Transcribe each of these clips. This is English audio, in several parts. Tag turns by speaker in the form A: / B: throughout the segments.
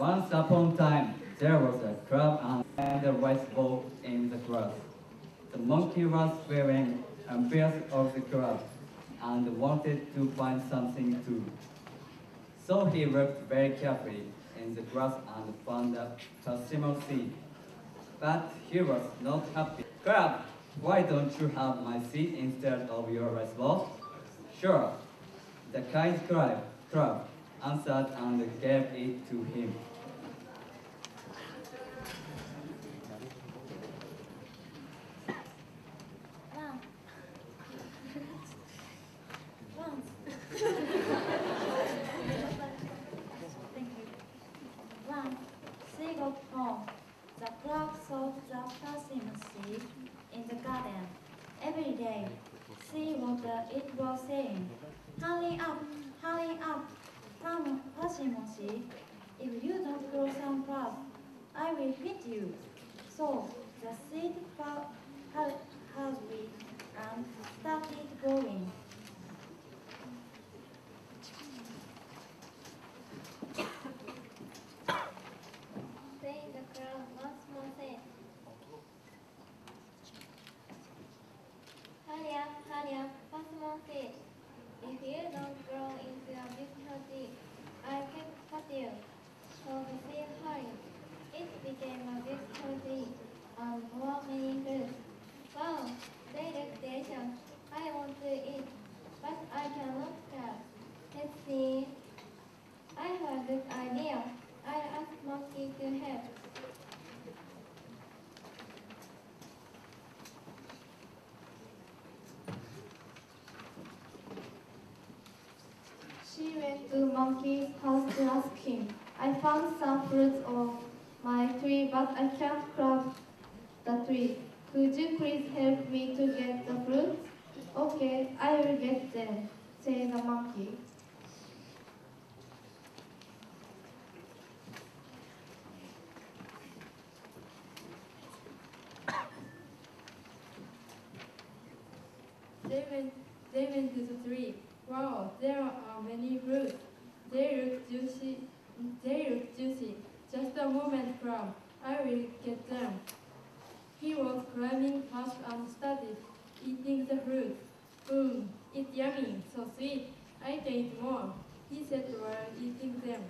A: Once upon a time, there was a crab and a white ball in the grass. The monkey was wearing envious of the crab and wanted to find something to. So he looked very carefully in the grass and found a persimmon seed. But he was not happy. Crab, why don't you have my seed instead of your rice ball? Sure, the kind crab, crab answered and gave it to him.
B: One. Once. Thank you. One. She got home. The clock saw the persimmon seed in the garden. Every day, she wondered it was saying, Hurry up, hurry up, Pam- persimmon seed. If you don't grow some crop, I will hit you. So the seed fell hurried and started growing.
C: Then the crowd once more said, Hurry up, hurry up, Persimmon seed. If you don't grow into a beautiful tree, I can cut you. So the seed hurried. It became a beautiful tree and bore many fruits. Wow, they look delicious. I want to eat, but I cannot cut. Let's see. I have a good idea. I'll ask Monkey to help.
D: To Monkey's house to ask him. I found some fruits of my tree, but I can't craft the tree. Could you please help me to get the fruits? Okay, I will get them, said the monkey.
E: They went, they went to the tree. There are many fruits. They look juicy. They look juicy. Just a moment, Crab. I will get them. He was climbing fast and started eating the fruit. Mmm, it's yummy, so sweet. I can eat more, he said while eating them.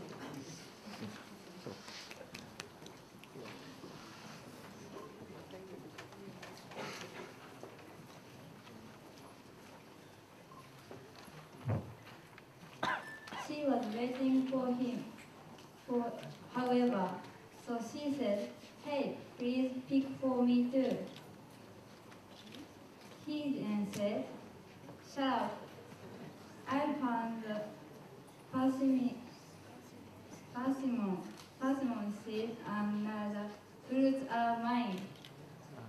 D: She was waiting for him. For, however, so she said, Hey, please pick for me too. He then said, Shut up. I found the persimmon, persimmon, persimmon seed and now the fruits are mine.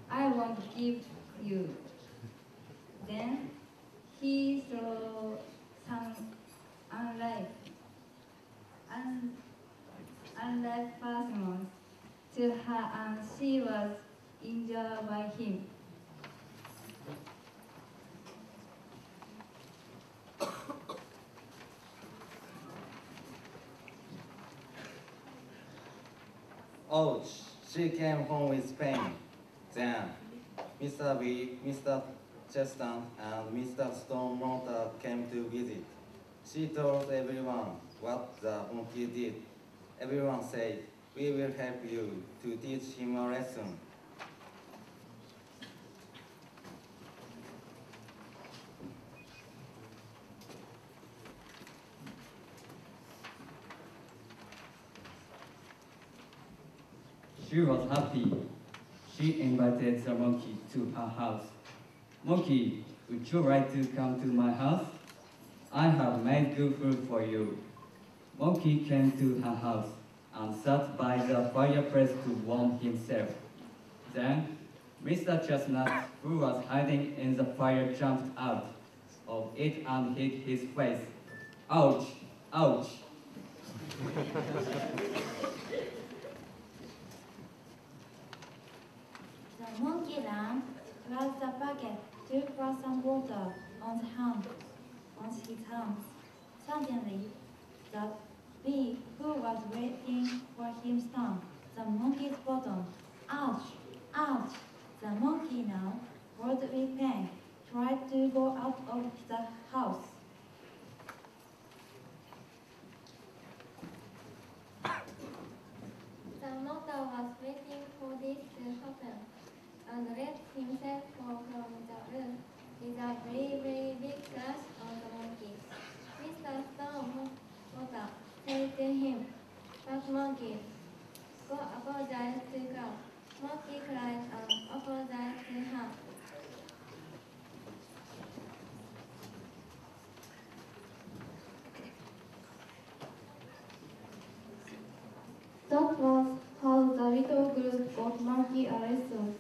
D: I won't give you. Then he threw some unripe, un, unripe persimmons to her and she was injured by him.
F: Ouch! Oh, she came home with pain. Then, Mr. B, Mr. Chestnut, and Mr. Stone Stonewater came to visit. She told everyone what the monkey did. Everyone said, we will help you to teach him a lesson.
A: She was happy. She invited the monkey to her house. Monkey, would you like to come to my house? I have made good food for you. Monkey came to her house and sat by the fireplace to warm himself. Then, Mr. Chestnut, who was hiding in the fire, jumped out of it and hit his face. Ouch! Ouch!
B: The monkey ran, grabbed the bucket, took for some water on the hand, on his hands. Suddenly, the bee who was waiting for him stung the monkey's bottom. Ouch! Ouch! The monkey now, filled with pain, tried to go out of the house.
C: The mortar was waiting for this uh, to happen and himself from the a very, very big crash on the. Mr. Stone Mortar said to him, That monkey, go apologize to God. Monkey cried and apologized to her.
G: That was how the little group got monkey a lesson.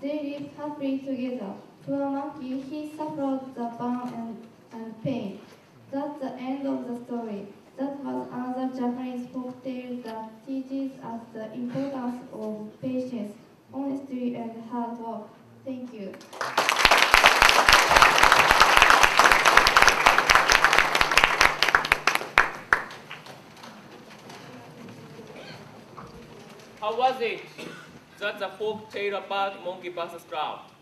G: They lived happily together. Poor monkey, he suffered the burn and pain. That's the end of the story. That was another Japanese folk tale that teaches us the importance of patience, honesty, and hard work. Thank you.
H: How was it? That's a folk tale about monkey versus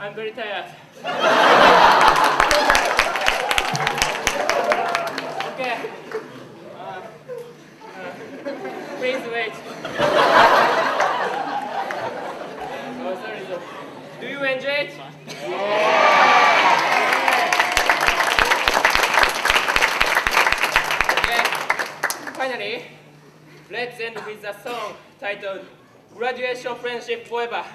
H: I'm very tired. okay. Uh, uh, please wait. oh, sorry. Do you enjoy it? okay. Finally, let's end with a song titled Graduation Friendship Forever.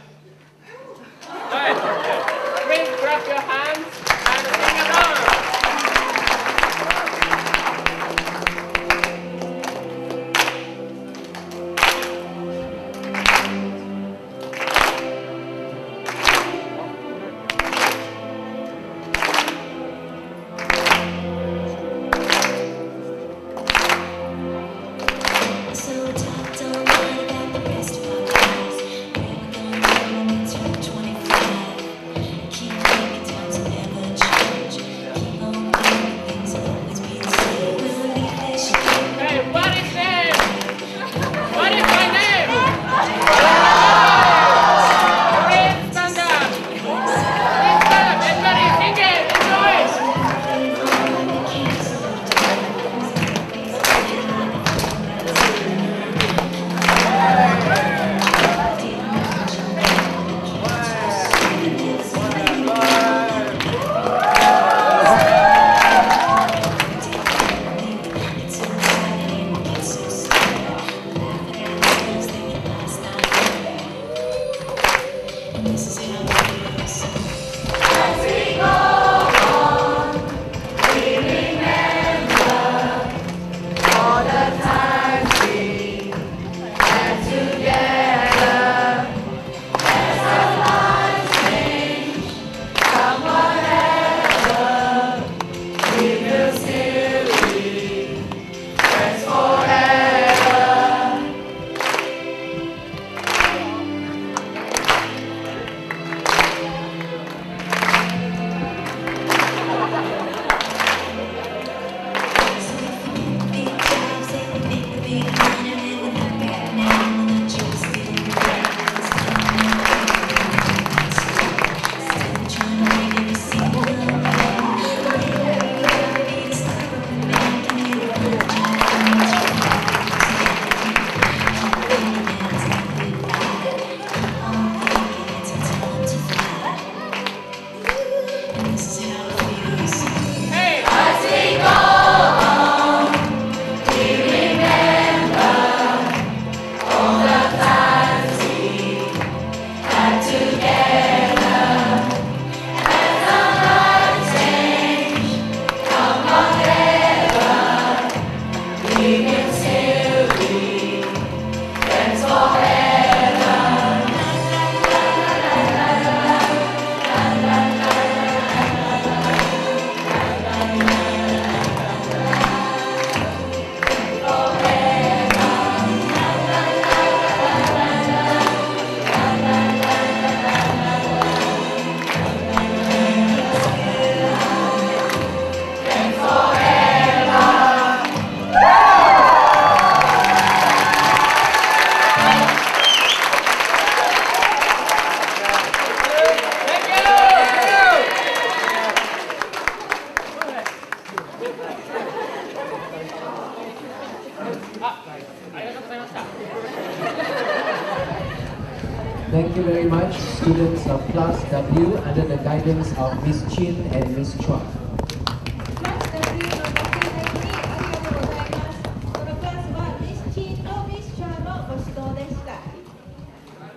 I: guidance of Ms. Chin and Ms. Chua.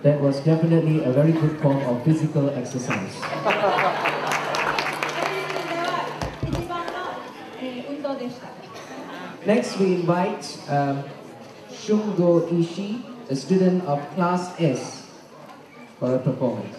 I: That was definitely a very good form of physical exercise. Next, we invite um, Shungo Ishii, a student of Class S, for a performance.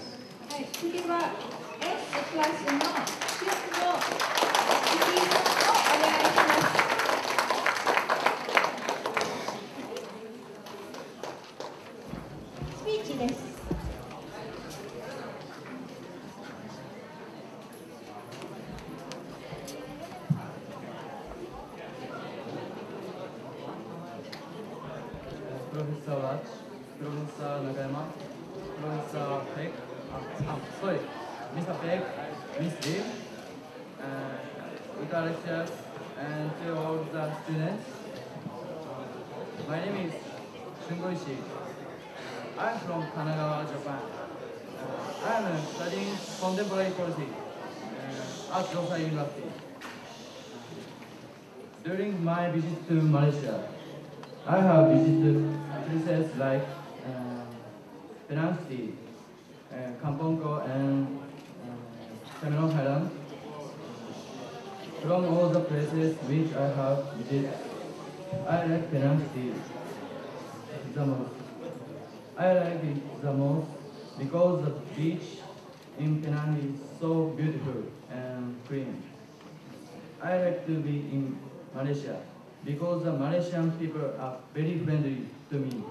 J: From all the places which I have visited, I like Penang City the most. I like it the most because the beach in Penang is so beautiful and clean. I like to be in Malaysia because the Malaysian people are very friendly to me.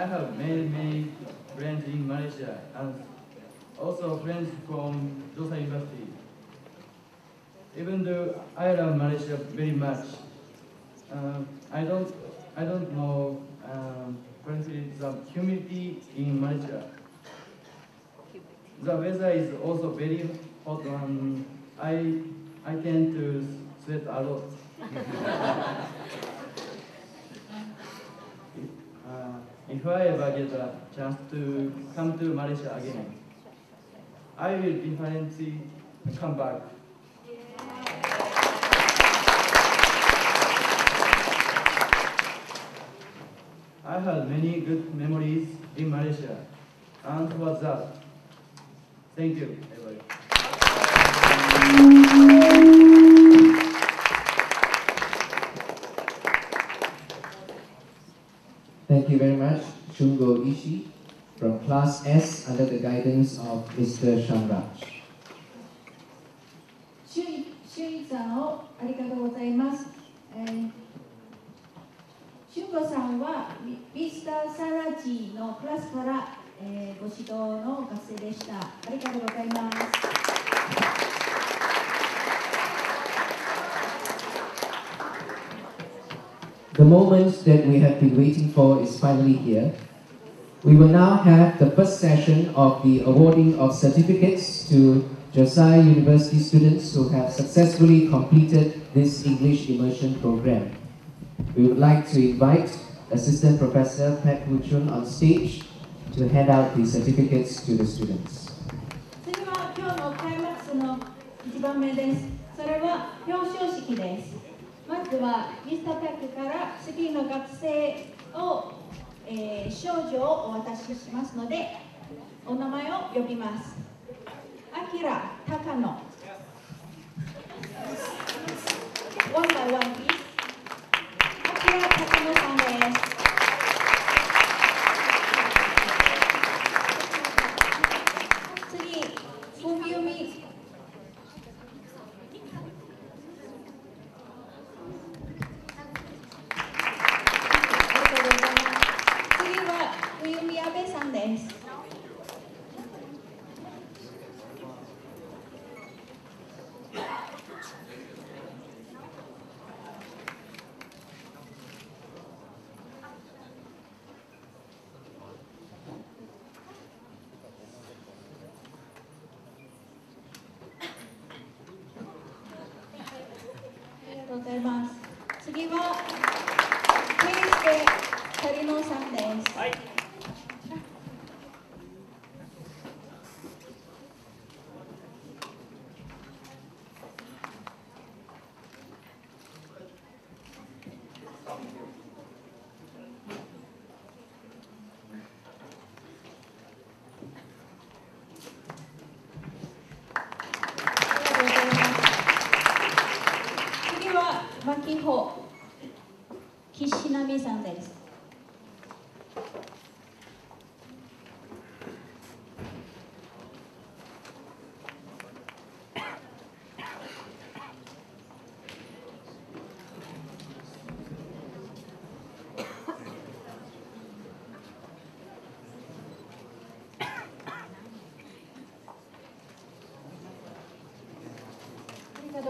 J: I have many, many friends in Malaysia and also friends from Dosa University. Even though I love Malaysia very much, uh, I don't, I don't know um, currently the humidity in Malaysia. The weather is also very hot and I, I tend to sweat a lot. if I ever get a chance to come to Malaysia again, I will definitely come back. I had many good memories in Malaysia, and for that, thank you, everybody.
I: Thank you very much,
K: ありがとうございます。えー、しゅんごさんは、えご指導の学生でした。ありがとうございます。
I: The moment that we have been waiting for is finally here. We will now have the first session of the awarding of certificates to Josai University students who have successfully completed this English immersion program. We would like to invite Assistant Professor Pat Wuchun on stage to hand out the certificates to the students.
K: それは表彰式です。まずはミスターペックから次の学生を、えー、賞状をお渡ししますので、お名前を呼びます。あきらたかの。One by one, please. あきら高野さんです。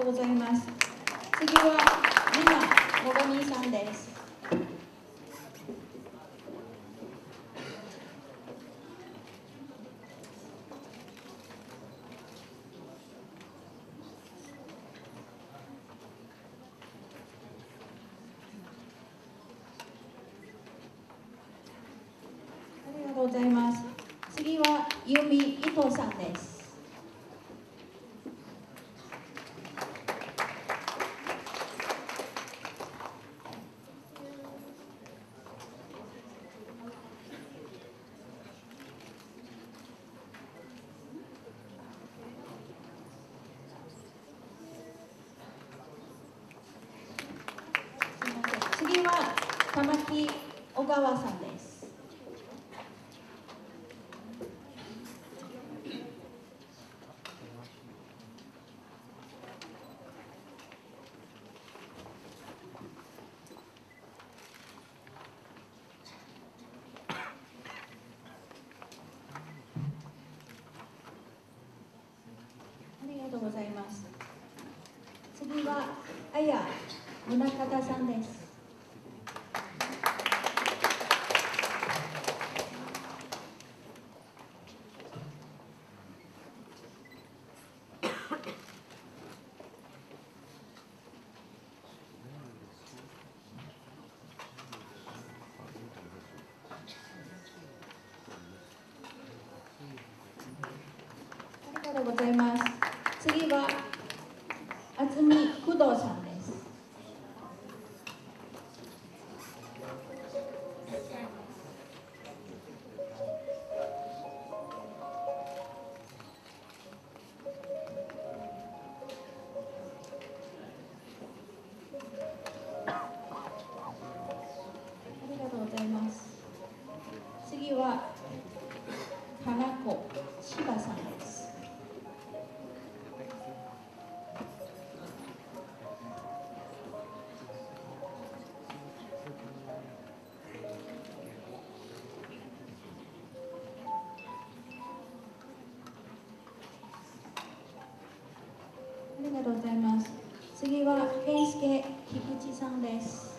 K: とうございます次はみもみさんでとうす。次は由美伊藤さんです。早宗像さんです。がとうございます。次は、健介菊池さんです。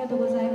K: りがとうございます。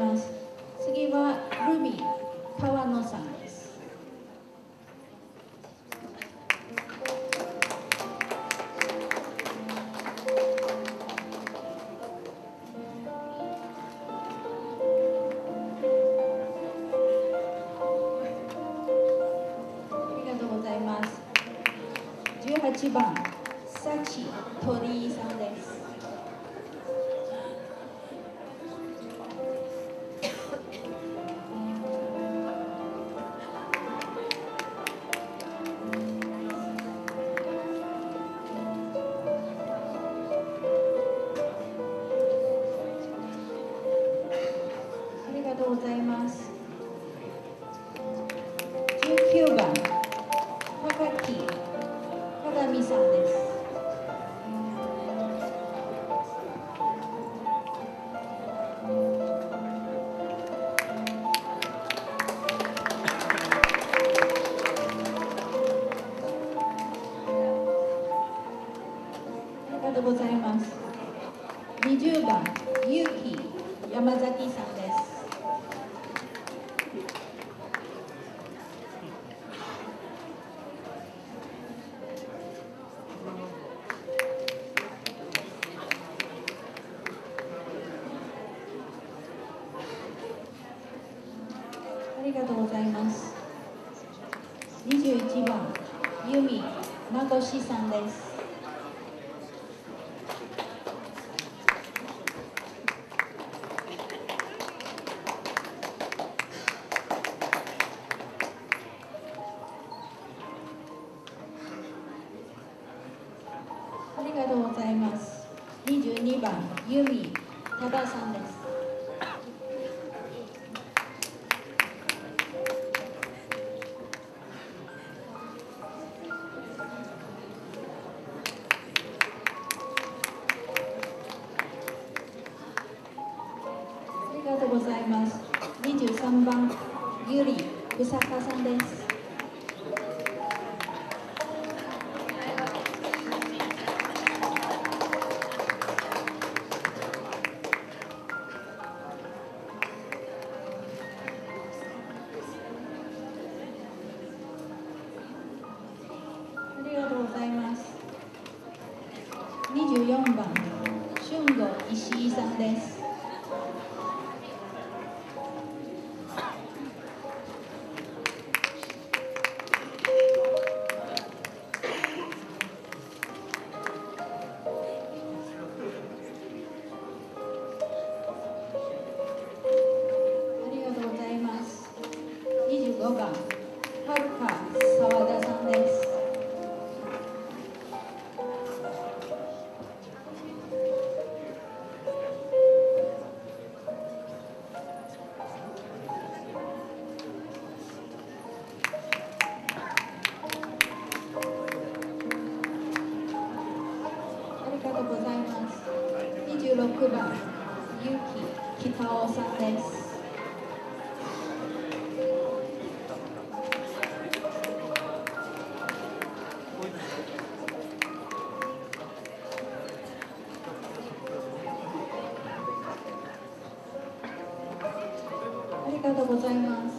K: ありがとうございます。22番、ユミ・タバさんです。がとうございます。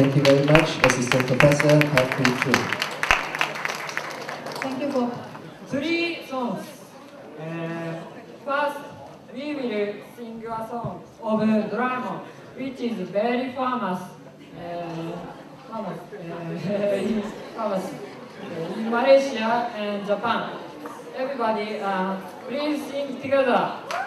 I: Thank you very much, Assistant Professor Harpreet
K: Thank you for
L: three songs. Uh, first, we will sing a song of Doraemon, which is very famous. Uh, famous, uh, famous uh, in Malaysia and Japan. Everybody, uh, please sing together.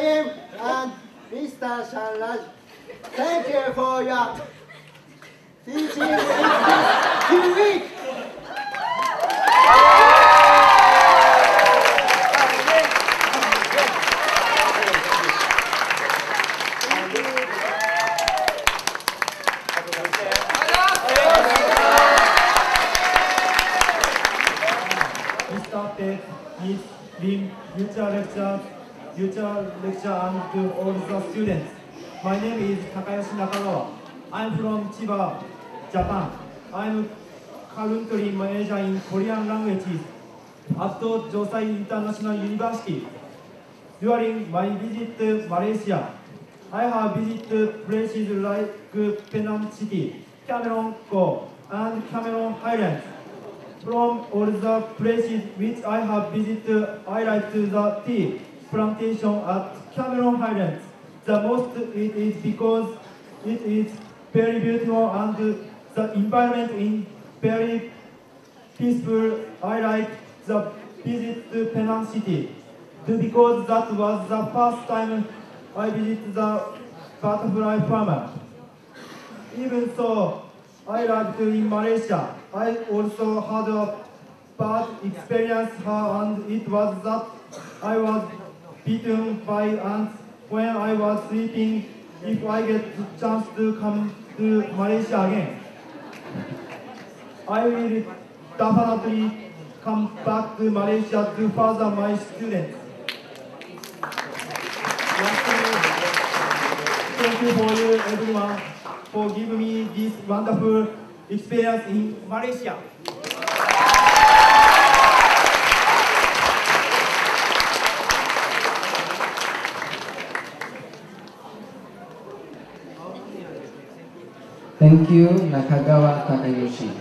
M: Lim and Mr. Sharaj, thank you for your teaching in this two weeks.
N: Mr. Ted, Ms. Lim, future lecture, future lecture and to all the students. My name is Takayoshi Nakagawa. I'm from Chiba, Japan. I'm currently manager in Korean languages at Josai International University. During my visit to Malaysia, I have visited places like Penang City, Cameron Go, and Cameron Highlands. From all the places which I have visited, I like the tea plantation at Cameron Highlands. The most it is because it is very beautiful and the environment is very peaceful. I like the visit to Penang City because that was the first time I visited the butterfly farmer. Even so, I lived in Malaysia. I also had a bad experience and it was that I was bitten by ants when I was sleeping if I get the chance to come to Malaysia again. I will definitely come back to Malaysia to further my students. Thank you for you everyone for giving me this wonderful experience in Malaysia.
I: Thank you, Nakagawa Takayoshi.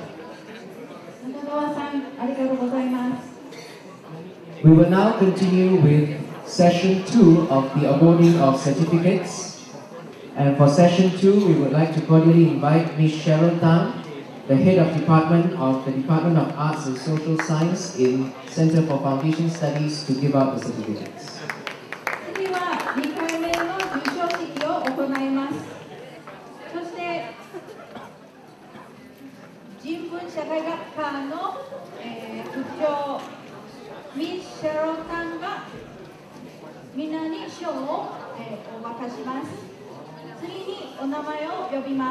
I: We will now continue with session two of the awarding of certificates. And for session two, we would like to cordially invite Ms. Cheryl Tan, the head of department of the Department of Arts and Social Science in Center for Foundation Studies to give out the certificates.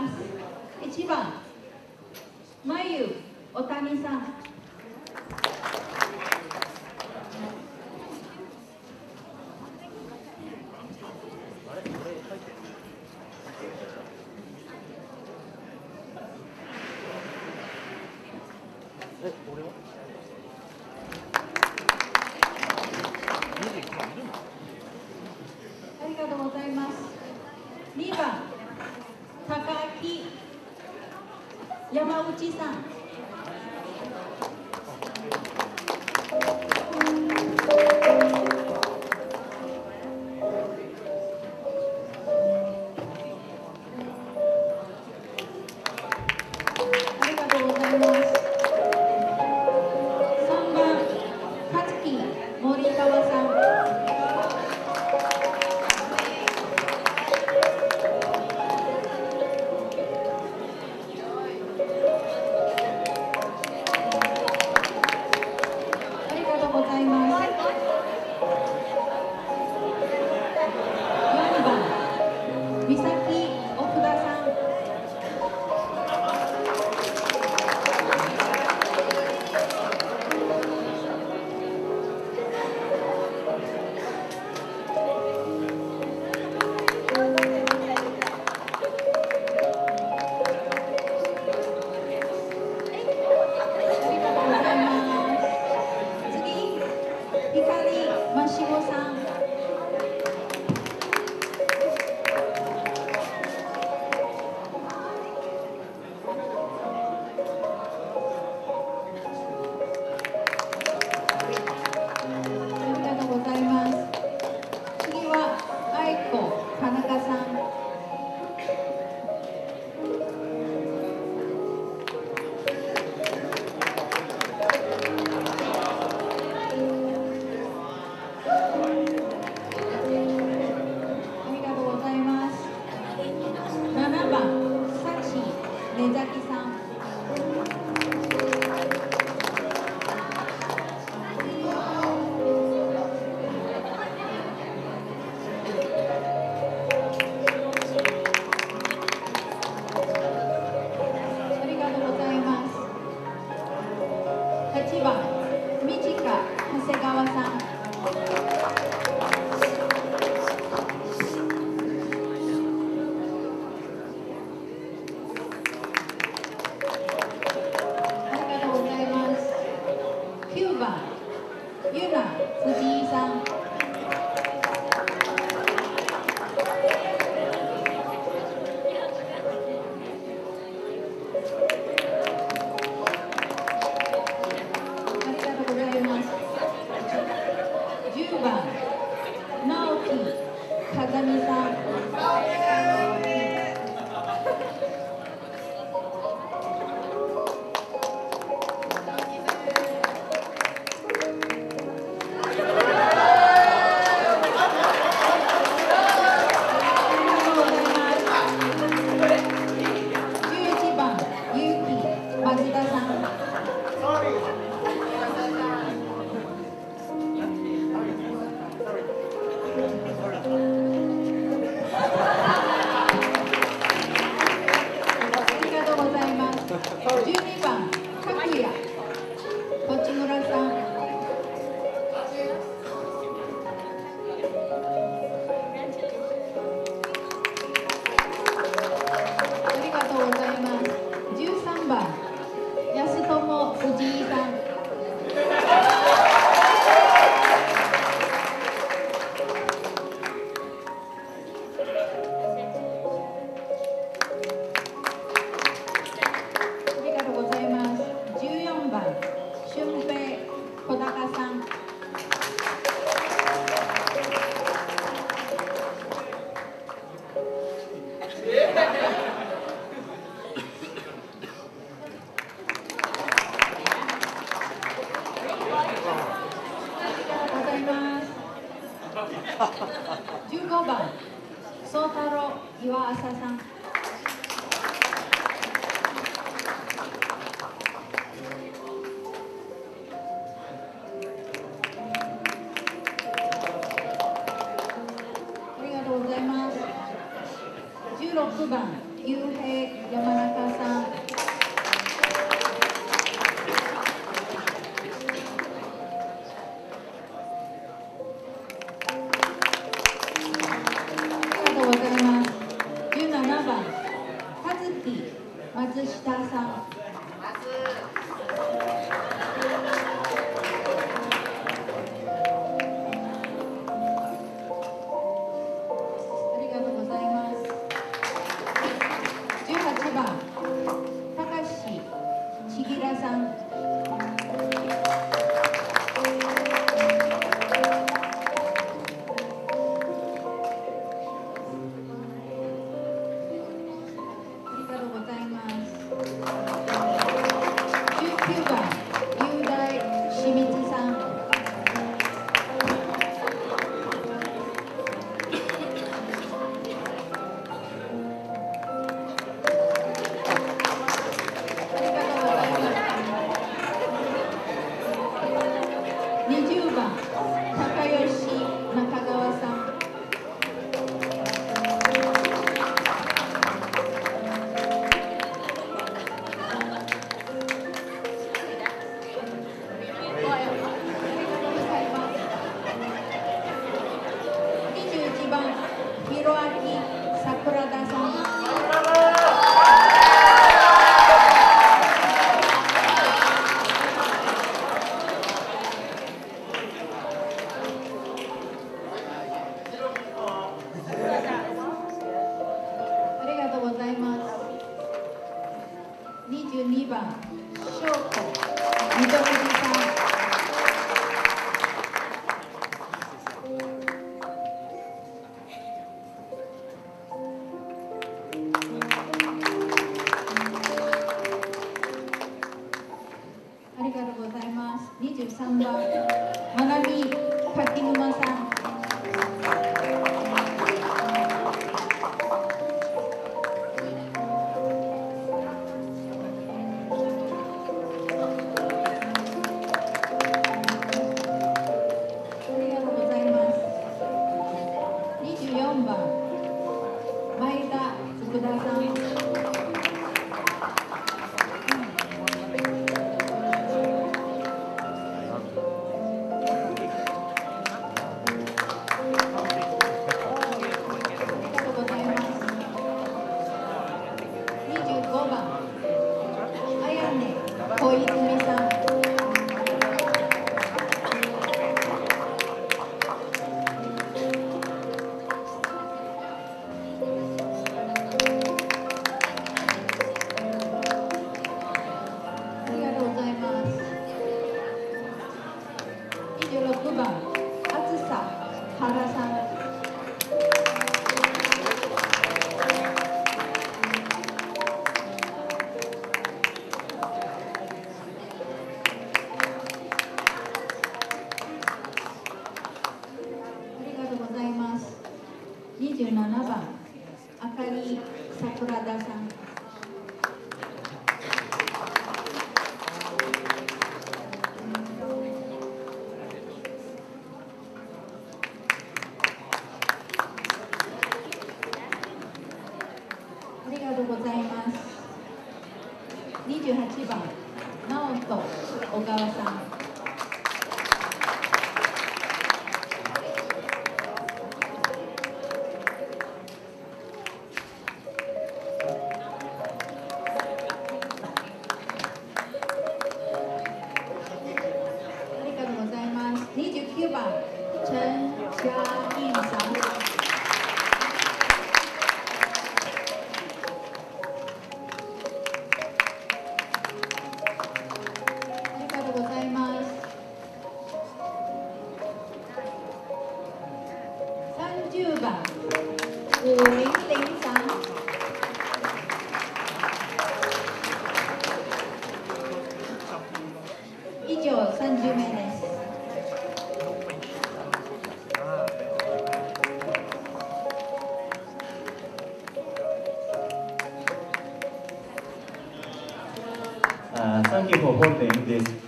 K: ます。1番、まゆおたみさん。15番、宗太郎岩浅さん。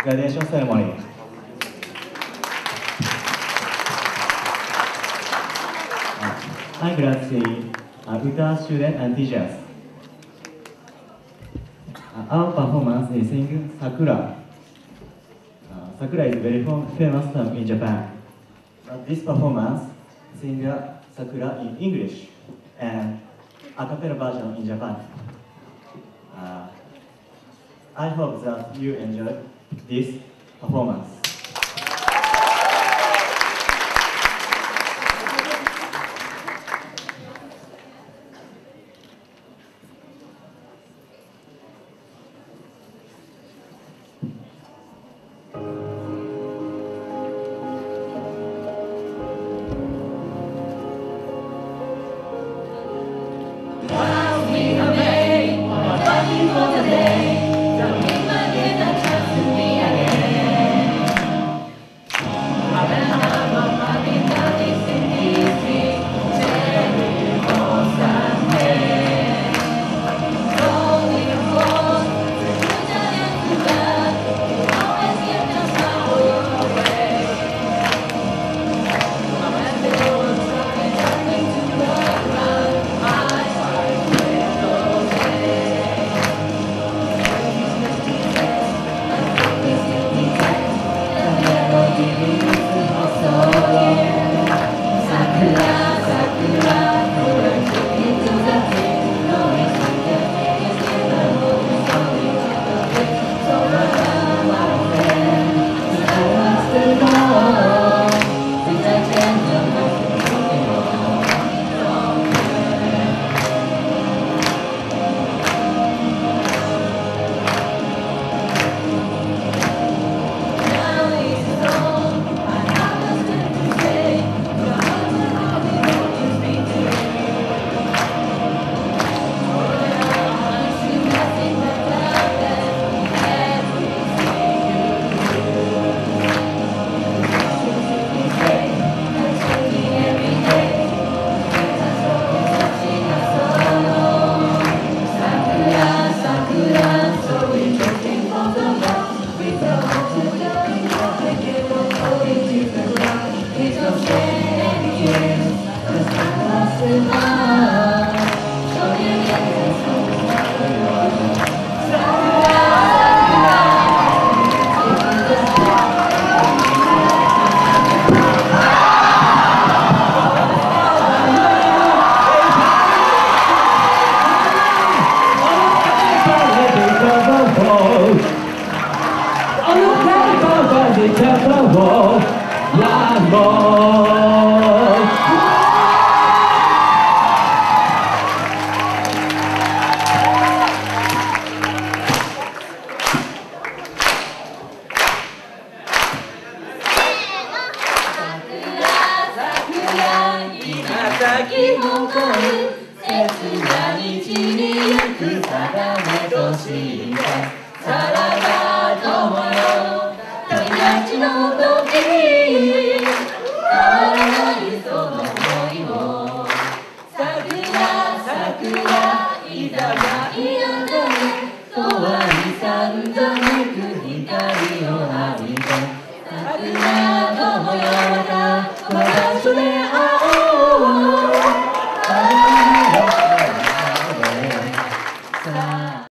O: graduation ceremony. Hi, Grazie, uh, guitar student and teachers. Our performance is in Sakura. Sakura is very famous song in Japan. But this performance sing Sakura in English and a cappella version in Japan. Uh, I hope that you enjoy this performance.